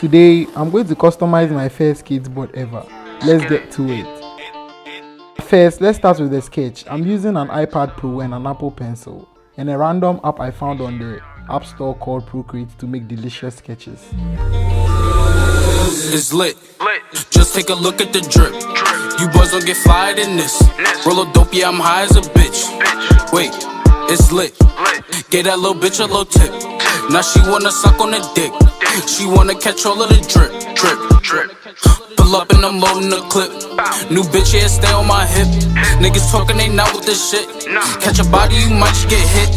Today, I'm going to customize my first skateboard ever. Let's get to it. First, let's start with the sketch. I'm using an iPad Pro and an Apple Pencil and a random app I found on the App Store called Procreate to make delicious sketches. It's lit. lit. Just take a look at the drip. You boys don't get fired in this. Roll a dope, yeah, I'm high as a bitch. Wait, it's lit. Get that little bitch a little tip. Now she wanna suck on the dick. She wanna catch all of the drip, drip, drip. Pull up and I'm loading the clip. New bitch, yeah, stay on my hip. Niggas talking, they not with this shit. Catch a body, you might just get hit.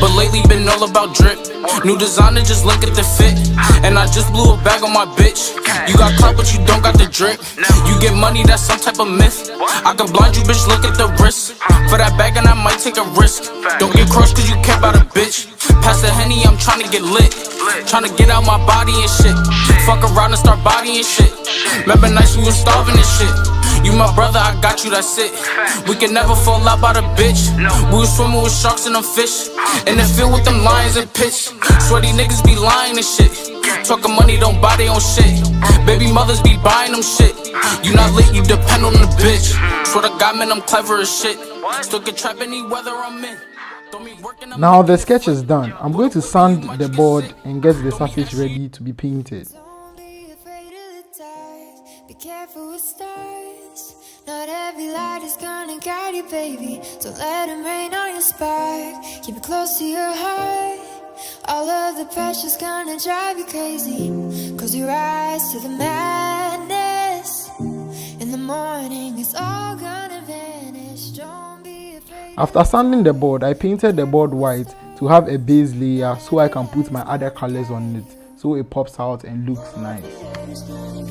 But lately been all about drip. New designer, just look at the fit. And I just blew a bag on my bitch. You got clout, but you don't got the drip. You get money, that's some type of myth. I can blind you, bitch, look at the wrist. For that bag, and I might take a risk. Don't get crushed, cause you care about a bitch. Pass the henny, I'm trying to get lit. Trying to get out my body and shit. Fuck around and start bodying shit. Remember nights we was starving and shit. You my brother, I got you, that's it. We can never fall out by the bitch. We was swimming with sharks and them fish. In the field with them lions and pitch. Sweaty niggas be lying and shit. Talking money, don't buy their own shit. Baby mothers be buying them shit. You not lit, you depend on the bitch. Swear to God, man, I'm clever as shit. Still can trap any weather I'm in. Now the sketch is done. I'm going to sand the board and get the surface ready to be painted. Every light is gonna guide you, baby. Don't let them rain on your spark. Keep it close to your heart. All of the pressure's gonna drive you crazy. Cause you rise to the madness. In the morning, it's all gonna vanish. Don't be afraid. After sanding the board, I painted the board white to have a base layer so I can put my other colors on it so it pops out and looks nice.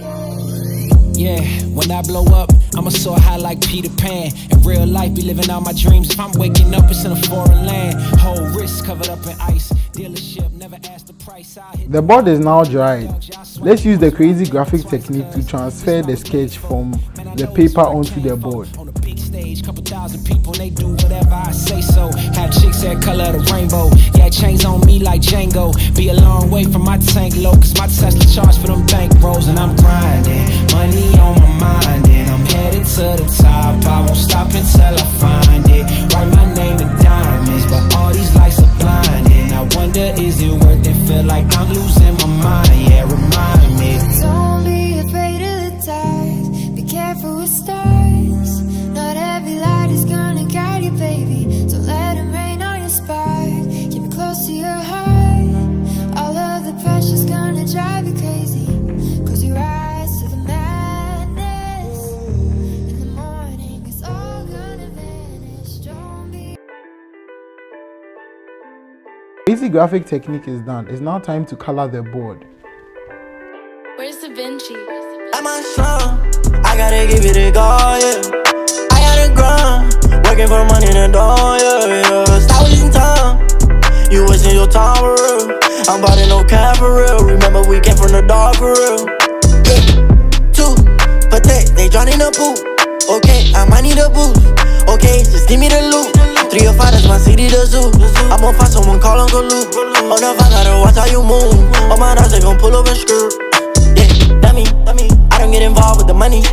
Yeah, when I blow up, I'ma soar high like Peter Pan. In real life, be living out my dreams. If I'm waking up, it's in a foreign land. Whole wrist covered up in ice. Dealership never asked the price. The board is now dried. Let's use the crazy graphic technique to transfer the sketch from the paper onto the board. Stage, couple thousand people, they do whatever I say so. Have chicks that color the rainbow. Yeah, chains on me like Django. Be a long way from my tank low, cause my Tesla charge for them bank rolls, and I'm grinding. Money on my mind, and I'm headed to the top. I won't stop until I find it. Crazy graphic technique is done. It's now time to color the board. Where's Da Vinci? I'm on slum. I gotta give it a go, yeah. I gotta grind. Working for money in the door, yeah, yeah. Stop wasting time. You wasting your time for real. I'm buying no cap for real. Remember, we came from the dark for real. Yeah. Two, protect, they drown in the pool. Okay, I might need a boost. Okay, just give me the loot. Three or five, that's my city, the zoo. I'm gonna find someone, call Uncle Luke. Oh, no, I gotta watch how you move. Oh, my dogs, they gon' pull up and screw. Yeah, that me. I don't get involved with the money.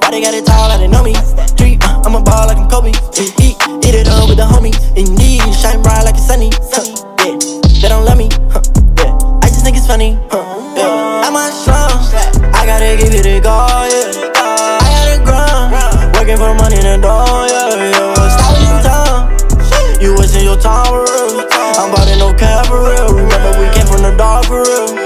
Why they got it tall, like they know me. Street, uh, I'm a ball like I'm Kobe. Eat, eat it up with the homies. Indeed, shine bright like it's sunny. Huh, yeah, they don't love me. Huh, yeah, I just think it's funny. Huh, yeah, I'm on slum. I gotta give it a go, yeah. I gotta grind. Working for money in the door, yeah. Real. I'm about to no real. Remember, we came from the dark for real.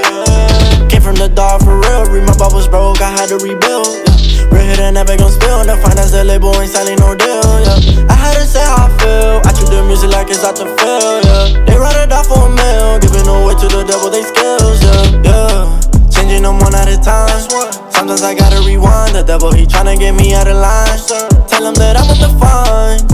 Came from the dark for real. Remember, I was broke, I had to rebuild. Yeah. Real hit and never gon' spill. The finance, the label ain't selling no deal. Yeah. I had to say how I feel. I treat the music like it's out to feel. Yeah. They write it out for a meal. Giving away to the devil, they skills. Yeah. Yeah. Changing them one at a time. Sometimes I gotta rewind. The devil, he tryna get me out of line. Tell him that I'm with the fine.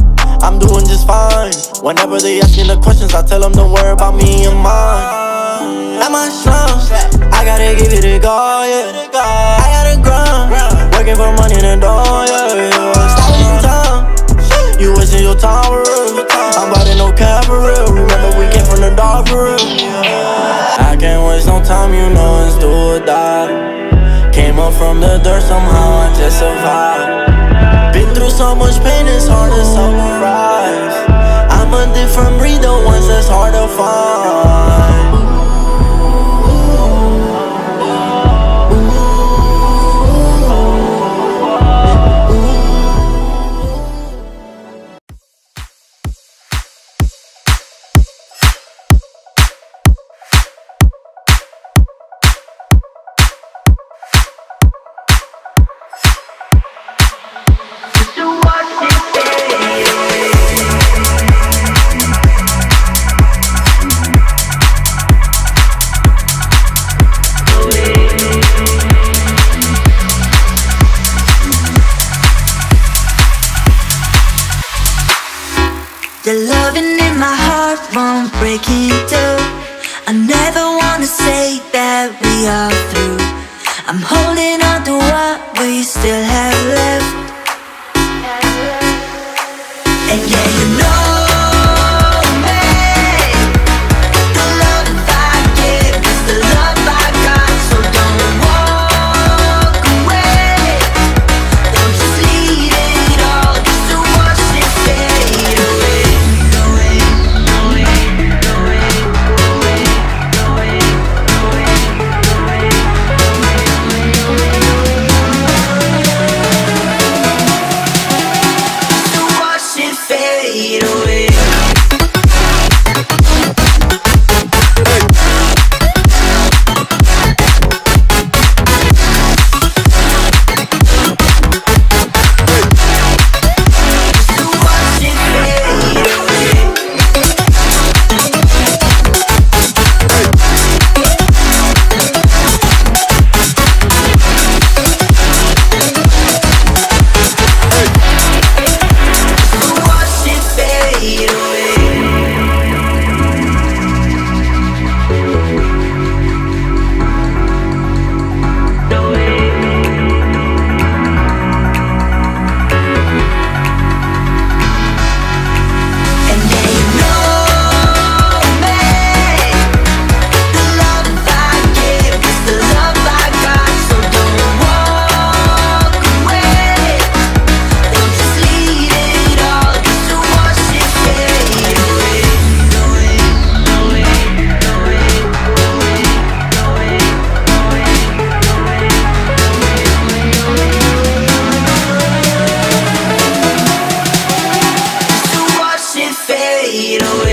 Doing just fine. Whenever they asking the questions, I tell them don't worry about me and mine. At my slum, I gotta give it a go, yeah. I gotta grind, working for money in the door, yeah. yeah. Stop wasting time. You wasting your time for real. I'm to no cap for real. Remember we came from the dark for real. I can't waste no time, you know it's do or die. Came up from the dirt, somehow I just survived. So much pain, it's hard to summarize. I'm a different breed, the ones that's hard to find. The loving in my heart won't break into. I never wanna say that we are through. I'm holding on to what we still have left. Fade away.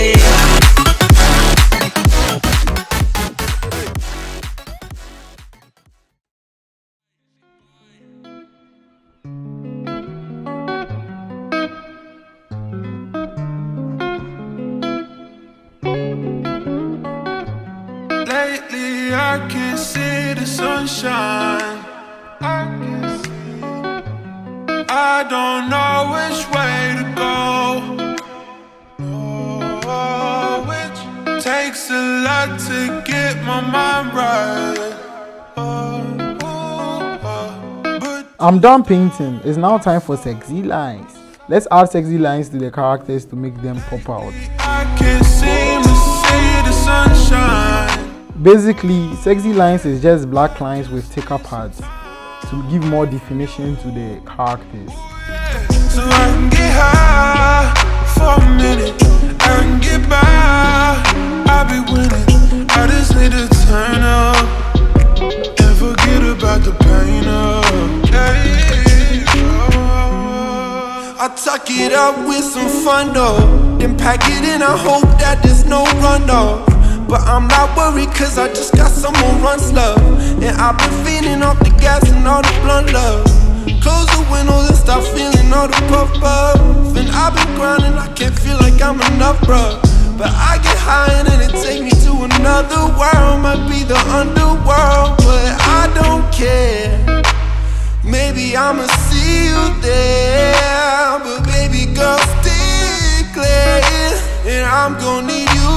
To get my mind right. Oh, oh, oh. I'm done painting. It's now time for sexy lines. Let's add sexy lines to the characters to make them pop out. I can seem to see the sunshine. Basically, sexy lines is just black lines with thicker pads to give more definition to the characters. So I can get high for a minute. I can get by. I'll be winning. I just need to turn up and forget about the pain of. I tuck it up with some fun though. Then pack it in. I hope that there's no run off. But I'm not worried cause I just got some more runs love. And I've been feeding off the gas and all the blunt love. Close the windows and stop feeling all the puff puff. And I've been grinding, I can't feel like I'm enough, bruh. But I get high and then it takes me to another world. Might be the underworld, but I don't care. Maybe I'ma see you there. But baby girl, stay clear. And I'm gonna need you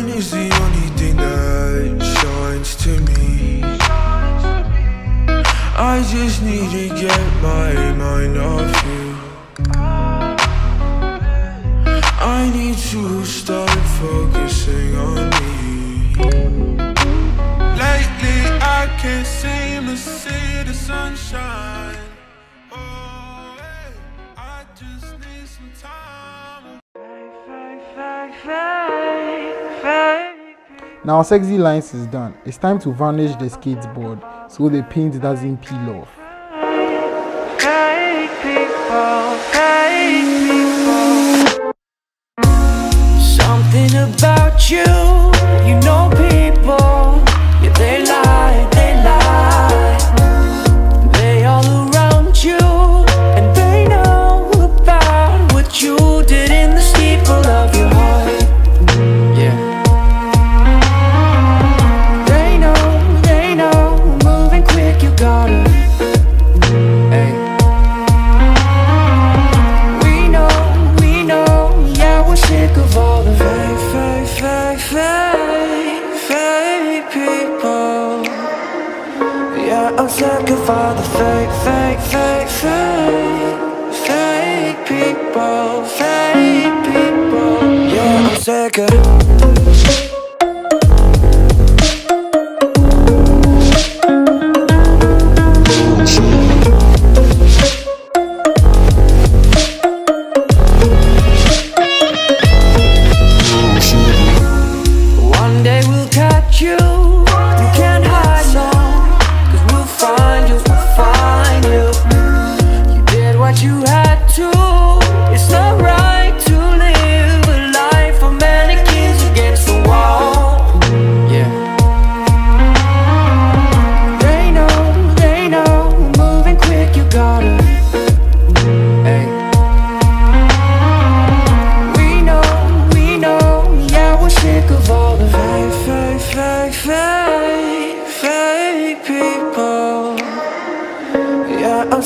moon is the only thing that shines to me. I just need to get my mind off you. I need to start focusing on me. Lately, I can't seem to see the sunshine. Now sexy lines is done. It's time to varnish the skateboard so the paint doesn't peel off. Something about you, you know people, I'm sick of all the fake, fake, fake, fake, fake people, fake people. Yeah, I'm sick of.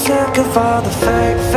Sick of all the fake,